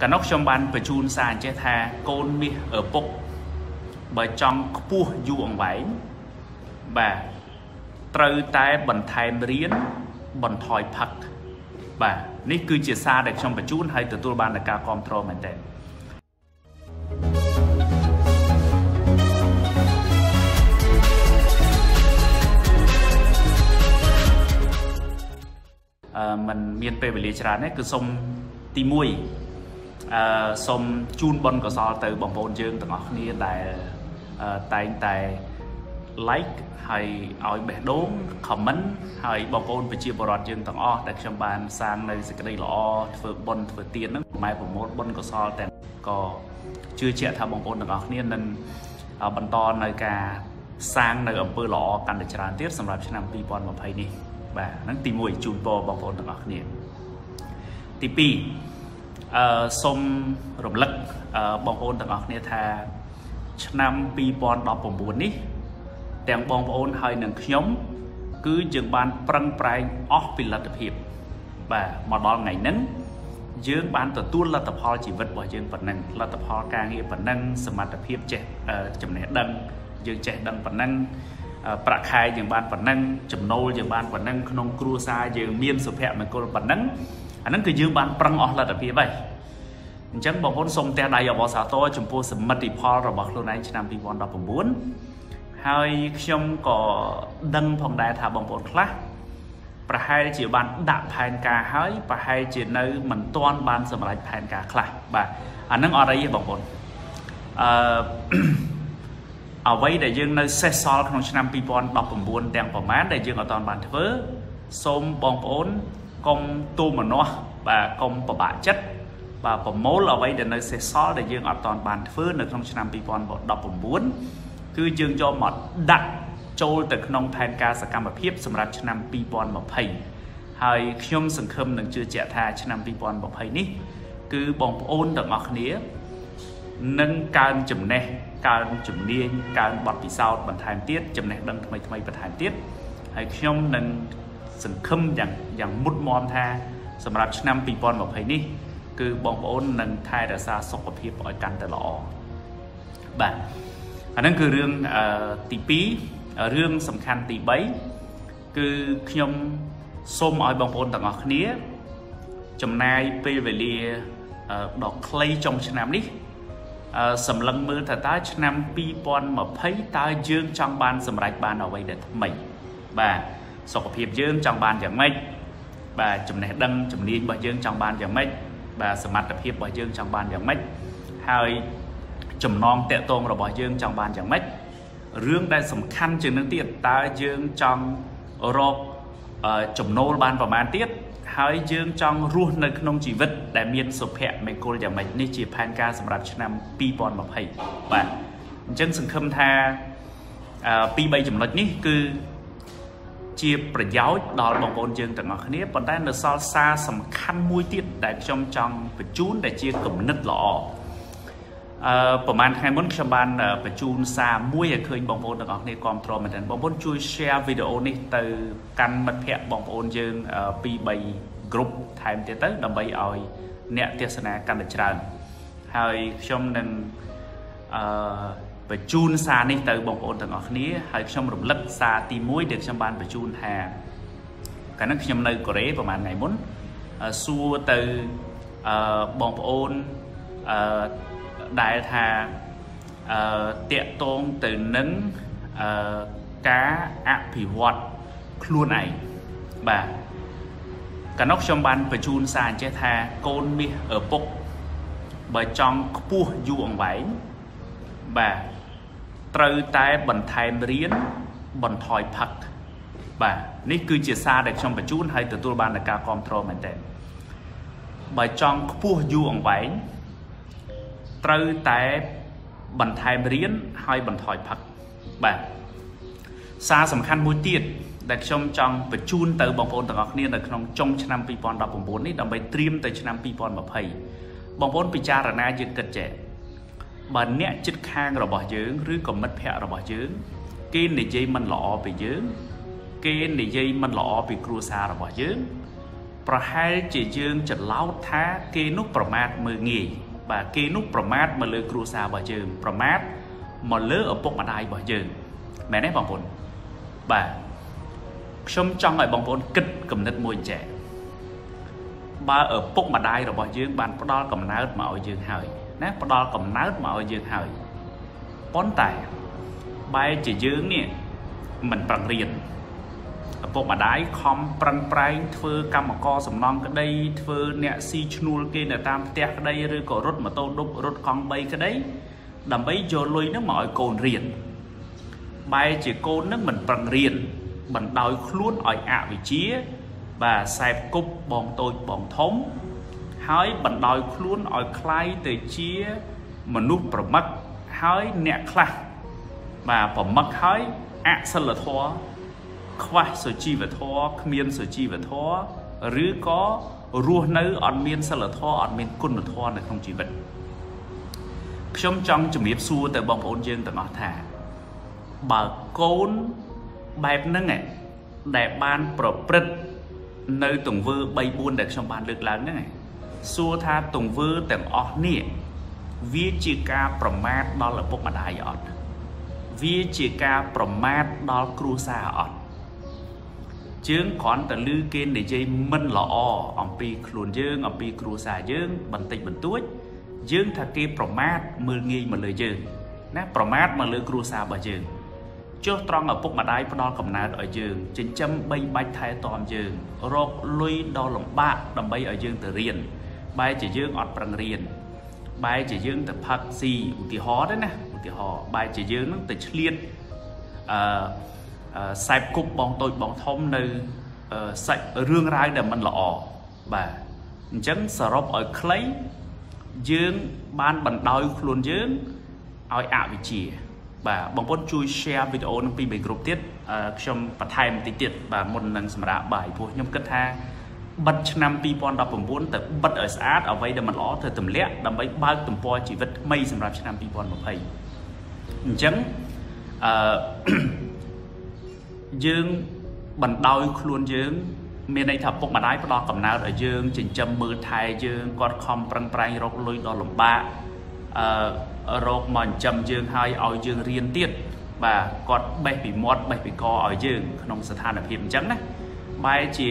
កាលនោះខ្ញុំបានបញ្ជូនសារអញ្ចេះថាកូនមាសឪពុកបើចង់ខ្ពស់យូរអង្វែងបាទត្រូវតែបន្ថែមរៀនបន្ថយផឹកបាទនេះគឺជាសារដែលខ្ញុំបញ្ជូនហើយទទួលបានការគ្រប់គ្រងមែនទែនអឺมันមានពេលវេលាច្រើនទេគឺសុំទី1 អឺសុំជូនបុណ្យកុសលទៅបងប្អូនយើងទាំងអស់គ្នាដែលតែងតែ like ហើយឲ្យបេះដូង comment ហើយបងប្អូនប្រជាពលរដ្ឋយើងទាំងអស់ដែលខ្ញុំបានសាងនៅសេចក្តីល្អធ្វើបុណ្យធ្វើទានហ្នឹងម៉ែប្រមូលបុណ្យកុសលទាំងក៏ជឿជាក់ថាបងប្អូនទាំងអស់គ្នានឹងបន្តនៅការសាងនៅអំពើល្អកាន់តែច្រើនទៀតសម្រាប់ឆ្នាំ2020នេះបាទហ្នឹងទី1ជូនពរបងប្អូនទាំងអស់គ្នាទី2 អឺសូមរំលឹកបងប្អូនទាំងអស់គ្នាថា ឆ្នាំ2019នេះ ទាំងបងប្អូនហើយនឹងខ្ញុំ គឺយើងបានប្រឹងប្រែងអស់ពីលទ្ធភាព បាទមកដល់ថ្ងៃហ្នឹងយើងបានទទួលលទ្ធផលជីវិតរបស់យើងប៉ុណ្ណឹងលទ្ធផលការងារប៉ុណ្ណឹងសមត្ថភាពចេះចំណេះដឹង យើងចេះដឹងប៉ុណ្ណឹងប្រាក់ខែយើងបានប៉ុណ្ណឹងចំណូលយើងបានប៉ុណ្ណឹងក្នុងគ្រួសារយើងមានសុភមង្គលប៉ុណ្ណឹង អាហ្នឹងគឺយើងបានប្រឹងអស់លទ្ធភាពហើយអញ្ចឹងបងប្អូនសូមទះដៃអបអសាទរចំពោះសមិទ្ធផលរបស់ខ្លួនឯងឆ្នាំ2019ហើយខ្ញុំក៏ដឹងផងដែរថាបងប្អូនខ្លះប្រហែលជាបានដាក់ផែនការហើយប្រហែលជានៅមិនទាន់បានសម្រេចផែនការខ្លះបាទអានឹងអត់អីទេបងប្អូនអឺអ្វីដែលយើងនៅសេសសល់ក្នុងឆ្នាំ2019ទាំងប្រមាណដែលយើងអត់ទាន់បានធ្វើសូមបងប្អូន កុំទូមនោះបាទកុំប្របាក់ចិត្តបាទប្រមូលអ្វីដែលនៅសេសសល់ដែលយើងអត់ទាន់បានធ្វើនៅក្នុងឆ្នាំ2019គឺយើងយកមកដាក់ចូលទៅក្នុងផែនការសកម្មភាពសម្រាប់ឆ្នាំ2020ហើយខ្ញុំសង្ឃឹមនឹងជឿជាក់ថាឆ្នាំ2020នេះគឺបងប្អូនទាំងអស់គ្នានឹងកើនចំណេះកើនជំនាញកើនបទពិសោធន៍បន្ថែមទៀតចំណេះដឹងថ្មីថ្មីបន្ថែមទៀតហើយខ្ញុំនឹង សង្ឃឹមយ៉ាងយ៉ាងមុតមមថា សម្រាប់ឆ្នាំ2020នេះ គឺបងប្អូននឹងថែរក្សាសុខភាពឲ្យកាន់តែល្អបាទអាហ្នឹងគឺរឿងទី2រឿងសំខាន់ទី3គឺខ្ញុំសូមឲ្យបងប្អូនទាំងអស់គ្នា ចំណាយពេលវេលាដ៏ខ្លីចុងឆ្នាំនេះសម្លឹងមើលថាតើឆ្នាំ2020តើយើងចង់បានសម្រេចបានអ្វីដែលថ្មីបាទ សុខភាពយើងចង់បានយ៉ាងម៉េចបាទចំណេះដឹងជំនាញរបស់យើងចង់បានយ៉ាងម៉េចបាទសមត្ថភាពរបស់យើងចង់បានយ៉ាងម៉េចហើយចំណងតាក់ទងរបស់យើងចង់បានយ៉ាងម៉េចរឿងដែលសំខាន់ជាងនឹងទៀតតើយើងចង់រកចំណូលបានប្រមាណទៀតហើយយើងចង់រស់នៅក្នុងជីវិតដែលមានសុភមង្គលយ៉ាងម៉េចនេះជាផែនការសម្រាប់ឆ្នាំ2020បាទអញ្ចឹងសង្ឃឹមថាពី3ចំណុចនេះគឺ ជាប្រយោជន៍ដល់បងប្អូនយើងទាំងអស់គ្នាប៉ុន្តែនៅសល់សារសំខាន់មួយទៀតដែលខ្ញុំចង់បញ្ជូនដែលជាគំនិតល្អអឺប្រហែលថ្ងៃមុនខ្ញុំបានបញ្ជូនសារមួយឲ្យឃើញបងប្អូនទាំងអស់គ្នាគ្រប់គ្រងមែនទែនបងប្អូនជួយ share វីដេអូនេះទៅកាន់មិត្តភ័ក្តិបងប្អូនយើង2 3 group ថែមទៀតទៅដើម្បីឲ្យអ្នកទេសនាកាន់តែច្រើនហើយខ្ញុំនឹងអឺ បញ្ជូនសារនេះទៅបងប្អូនទាំងអស់គ្នាហើយខ្ញុំរំលឹកសារទី1ដែលខ្ញុំបានបញ្ជូនថាកាលនោះខ្ញុំនៅកូរ៉េប្រហែលថ្ងៃមុនសួរទៅអឺបងប្អូនអឺដែលថាអឺតាកតងទៅនឹងអឺការអភិវឌ្ឍខ្លួនឯងបាទកាលនោះខ្ញុំបានបញ្ជូនសារអញ្ចេះថាកូនមាសឪពុកបើចង់ខ្ពស់យូរអង្វែងបាទ ត្រូវតែបន្ថែមរៀនបន្ថយផឹកបាទនេះគឺជាសារដែលខ្ញុំបញ្ជូនហើយទទួលបានការគ្រប់គ្រងមែនទែនបើចង់ខ្ពស់យូរអង្វែងត្រូវតែបន្ថែមរៀនហើយបន្ថយផឹកបាទសារសំខាន់មួយទៀតដែលខ្ញុំចង់បញ្ជូនទៅបងប្អូនទាំងអស់គ្នានៅក្នុងចុងឆ្នាំ2019នេះដើម្បីត្រៀមទៅឆ្នាំ2020បងប្អូនពិចារណាយើងគិតចេះ បើអ្នកចិត្តខាងរបស់យើងឬក៏មិត្តភ័ក្តិរបស់យើង គេនិយាយមិនល្អពីយើង គេនិយាយមិនល្អពីគ្រួសាររបស់យើង ប្រហែលជាយើងច្រឡោតថា គេនោះប្រមាថមើងងាយបាទគេនោះប្រមាថមកលើគ្រួសាររបស់យើង ប្រមាថមកលើឪពុកម្ដាយរបស់យើងមែនទេបងប្អូនបាទខ្ញុំចង់ឲ្យបងប្អូនគិតគំនិតមួយចេះបើឪពុកម្ដាយរបស់យើងបានផ្ដល់កំណើតមកឲ្យយើងហើយ ណាផ្ដល់កំណើតមកឲ្យយើងហើយប៉ុន្តែបែរជាយើងនេះមិនប្រឹងរៀនឪពុកម្ដាយខំប្រឹងប្រែងធ្វើកម្មករសំណងក្តីធ្វើអ្នកស៊ីឈ្នួលគេនៅតាមផ្ទះក្តីឬក៏រត់ម៉ូតូឌុបរត់កង់3ក្តីដើម្បីយកលុយនឹងមកឲ្យកូនរៀនបែរជាកូននឹងមិនប្រឹងរៀនបណ្ដោយខ្លួនឲ្យអវិជ្ជាបាទសែបគប់បងតូចបងធំ ហើយបណ្ដោយខ្លួនឲ្យคล้ายទៅជាមនុស្សប្រមឹកហើយអ្នកខ្លះបាទប្រមឹកហើយអសិលធម៌ខ្វះសុជីវធម៌គ្មានសុជីវធម៌ឬក៏រស់នៅអត់មានសិលធម៌អត់មានគុណធម៌នៅក្នុងជីវិតខ្ញុំចង់ជំរាបសួរទៅបងប្អូនយើងទាំងអស់ថាបើកូនបែបហ្នឹងដែលបានប្រព្រឹត្តនៅទង្វើ3 4ដែលខ្ញុំបានលើកឡើងហ្នឹង សួរថាទង្វើទាំងអស់នេះវាជាការប្រមាថដល់ឪពុកម្ដាយអត់វាជាការប្រមាថដល់គ្រួសារអត់ជើងគ្រាន់តែឮគេនិយាយមិនល្អអំពីខ្លួនយើងអំពីគ្រួសារយើងបន្តិចបន្តួច យើងថាគេប្រមាថមើលងាយមកលើយើងណាប្រមាថមកលើគ្រួសាររបស់យើងចុះត្រង់ឪពុកម្ដាយផ្ដល់កំណើតឲ្យយើងចិញ្ចឹមបីបាច់ថែទាំយើងរកលុយដល់លំបាកដើម្បីឲ្យយើងទៅរៀន បែរជាយើងអត់ប្រឹងរៀនបែរជាយើងទៅផឹកស៊ីឧទាហរណ៍ទេណាឧទាហរណ៍បែរជាយើងនឹងទៅឆ្លៀតអឺសែបគប់បងតូចបងធំនៅសាច់រឿងរ៉ាវដែលមិនល្អបាទអញ្ចឹងសរុបឲ្យខ្លីយើងបានបណ្ដោយខ្លួនយើងឲ្យអវិជ្ជាបាទបងប្អូនជួយ share វីដេអូនឹងពី3ក្រុមទៀតខ្ញុំបន្ថែមបន្តិចទៀតបាទមុននឹងសម្រាប់បាយព្រោះខ្ញុំគិតថា បិទឆ្នាំ2019ទៅបិទឲ្យស្អាតអ្វីដែលមិនល្អទៅទម្លាក់ដើម្បីបើកទំព័រជីវិតថ្មីសម្រាប់ឆ្នាំ2020អញ្ចឹងអឺយើងបណ្ដោយខ្លួនយើង មានន័យថាពុកម្ដាយផ្ដល់កំណើតឲ្យយើងចិញ្ចឹមមើលថែយើងគាត់ខំប្រឹងប្រែងរកលុយដល់លំបាកអឺរកមកចិញ្ចឹមយើងឲ្យឲ្យយើងរៀនទៀតបាទគាត់បេះពីមាត់បេះពីកឲ្យយើងក្នុងស្ថានភាពអញ្ចឹងណា បែរជា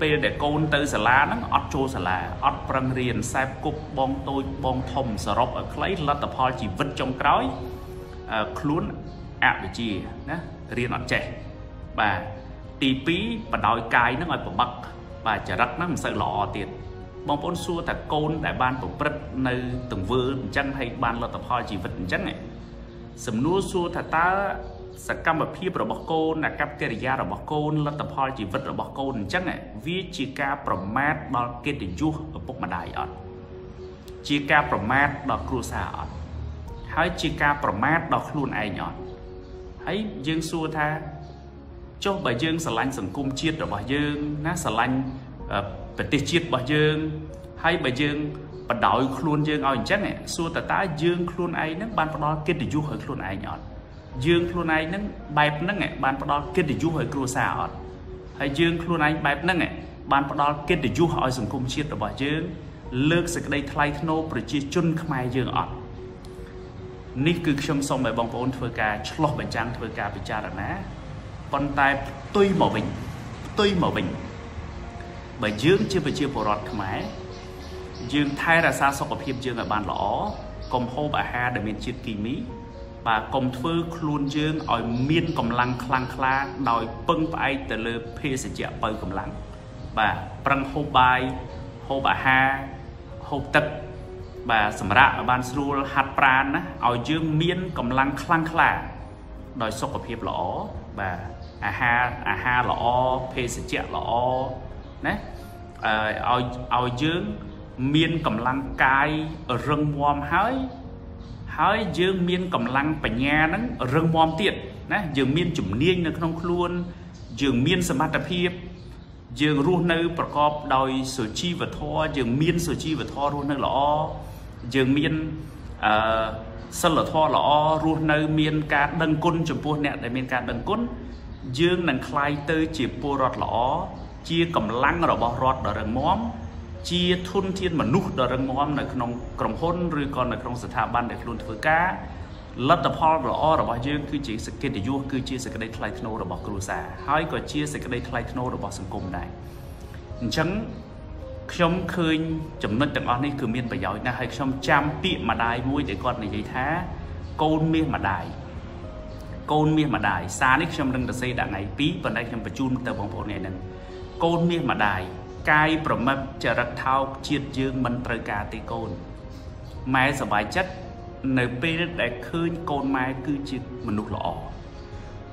ពេលដែលកូនទៅសាលាហ្នឹងអត់ចូលសាលាអត់ប្រឹងរៀនសែបគប់បងតូចបងធំសរុបឲ្យខ្លីលទ្ធផលជីវិតចុងក្រោយខ្លួនអវិជ្ជាណារៀនអត់ចេះបាទទី2បដោយកាយហ្នឹងឲ្យប្រមឹកបាទចរិតហ្នឹងមិនសូវល្អទៀតបងប្អូនសួរថាកូនដែលបានប្រព្រឹត្តនៅទង្វើអញ្ចឹងហើយបានលទ្ធផលជីវិតអញ្ចឹងសំណួរសួរថាតើ សកម្មភាពរបស់កូនអាកប្បកិរិយារបស់កូនលទ្ធផលជីវិតរបស់កូនអញ្ចឹងវាជាការប្រមាថដល់កិត្តិយសឪពុកម្ដាយអត់ជាការប្រមាថដល់គ្រួសារអត់ហើយជាការប្រមាថដល់ខ្លួនឯងអត់ហើយយើងសួរថាចុះបើយើងស្រឡាញ់សង្គមជាតិរបស់យើងណាស្រឡាញ់ប្រទេសជាតិរបស់យើងហើយបើយើងបដោយខ្លួនយើងឲ្យអញ្ចឹងសួរតើតើយើងខ្លួនឯងហ្នឹងបានផ្ដល់កិត្តិយសឲ្យខ្លួនឯងអត់ យើងខ្លួនឯងហ្នឹងបែបហ្នឹងបានផ្ដល់កិត្តិយសឲ្យគ្រួសារអត់ហើយយើងខ្លួនឯងបែបហ្នឹងបានផ្ដល់កិត្តិយសឲ្យសង្គមជាតិរបស់យើង លើកសេចក្តីថ្លៃថ្នូរប្រជាជនខ្មែរយើងអត់នេះគឺខ្ញុំសូមឲ្យបងប្អូនធ្វើការឆ្លោះបញ្ចាំងធ្វើការពិចារណាប៉ុន្តែផ្ទុយមកវិញផ្ទុយមកវិញបើយើងជាប្រជាពលរដ្ឋខ្មែរយើងថែរក្សាសុខភាពយើងឲ្យបានល្អកុំហូបអាហារដែលមានជាតិគីមី បាទកុំធ្វើខ្លួនយើងឲ្យមានកម្លាំងខ្លាំងក្លាដោយពឹងផ្អែកទៅលើភេសជ្ជៈបើកម្លាំងបាទប្រឹងហូបបាយហូបអាហារហូបទឹកបាទសម្រាប់ឲ្យបានស្រួលហាត់ប្រាណណាឲ្យយើងមានកម្លាំងខ្លាំងក្លាដោយសុខភាពល្អបាទអាហារអាហារល្អភេសជ្ជៈល្អណាឲ្យឲ្យយើងមានកម្លាំងកាយរឹងមាំហើយ ហើយយើងមានកម្លាំងបញ្ញាហ្នឹងរឹងមាំទៀតណាយើងមានជំនាញនៅក្នុងខ្លួនយើងមានសមត្ថភាពយើងរស់នៅប្រកបដោយសុជីវធម៌យើងមានសុជីវធម៌រស់នៅល្អយើងមានអឺសិលធម៌ល្អរស់នៅមានការដឹងគុណចំពោះអ្នកដែលមានការដឹងគុណយើងនឹងคลายទៅជាពលរដ្ឋល្អ ជាកម្លាំងរបស់រដ្ឋដ៏រឹងមាំ ជាធនធានមនុស្សដ៏រឹងមាំនៅក្នុងក្រុមហ៊ុនឬក៏នៅក្នុងស្ថាប័នដែលខ្លួនធ្វើការលទ្ធផលល្អរបស់យើងគឺជាសកិត្តិយសគឺជាសក្តីថ្លៃថ្នូររបស់គ្រួសារហើយក៏ជាសក្តីថ្លៃថ្នូររបស់សង្គមដែរអញ្ចឹងខ្ញុំឃើញចំណុចទាំងអស់នេះគឺមានប្រយោជន៍ណាស់ហើយខ្ញុំចាំពាក្យម្ដាយមួយដែលគាត់និយាយថាកូនមាសម្ដាយកូនមាសម្ដាយសារនេះខ្ញុំនឹងទៅសេដាក់ថ្ងៃ2ប៉ុន្តែខ្ញុំបញ្ជូនទៅបងប្អូននេះហ្នឹងកូនមាសម្ដាយ កាយប្រមឹកចរិតថោកជាតិយើងមិនត្រូវការទេកូនម៉ែសប្បាយចិត្តនៅពេលដែលឃើញកូនម៉ែគឺជាមនុស្សល្អ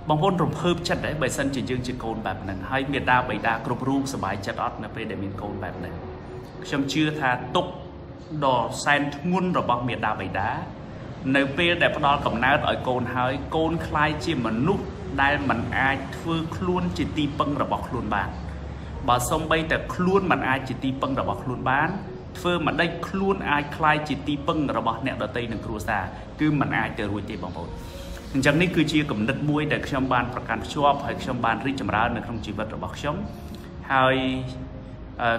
បងប្អូនរំភើបចិត្តដែរបើសិនជាយើងជាកូនបែបហ្នឹងហើយមេដាបៃតាគ្រប់រូបសប្បាយចិត្តអត់នៅពេលដែលមានកូនបែបហ្នឹងខ្ញុំជឿថាទុកដ៏សែនធ្ងន់របស់មេដាបៃតានៅពេលដែលផ្ដល់កំណើតឲ្យកូនហើយកូនคล้ายជាមនុស្សដែលមិនអាចធ្វើខ្លួនជាទីពឹងរបស់ខ្លួនបាន បើសំបីតែខ្លួនមិនអាចជាទីពឹងរបស់ខ្លួនបានធ្វើមិនដេចខ្លួនអាចคล้ายជាទីពឹងរបស់អ្នកដតីនឹងគ្រួសារគឺមិនអាចទៅរួចទេបងប្អូនអញ្ចឹងនេះគឺជាគំនិតមួយដែលខ្ញុំបានប្រកាន់ភ្ជាប់ហើយខ្ញុំបានរីកចម្រើននៅក្នុងជីវិតរបស់ខ្ញុំហើយ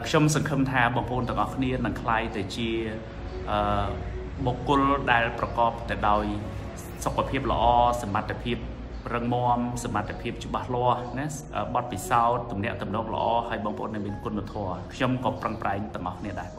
ខ្ញុំសង្ឃឹមថាបងប្អូនទាំងអស់គ្នានឹងคล้ายទៅជាបុគ្គលដែលប្រកបទៅដោយសុខភាពល្អសមត្ថភាព រឹងមាំសមត្ថភាពច្បាស់លាស់ណាបទពិសោធន៍ទំនាក់ទំនងល្អហើយបងប្អូននៅមានគុណធម៌ខ្ញុំក៏ប្រឹងប្រែងទាំងអស់គ្នាដែរ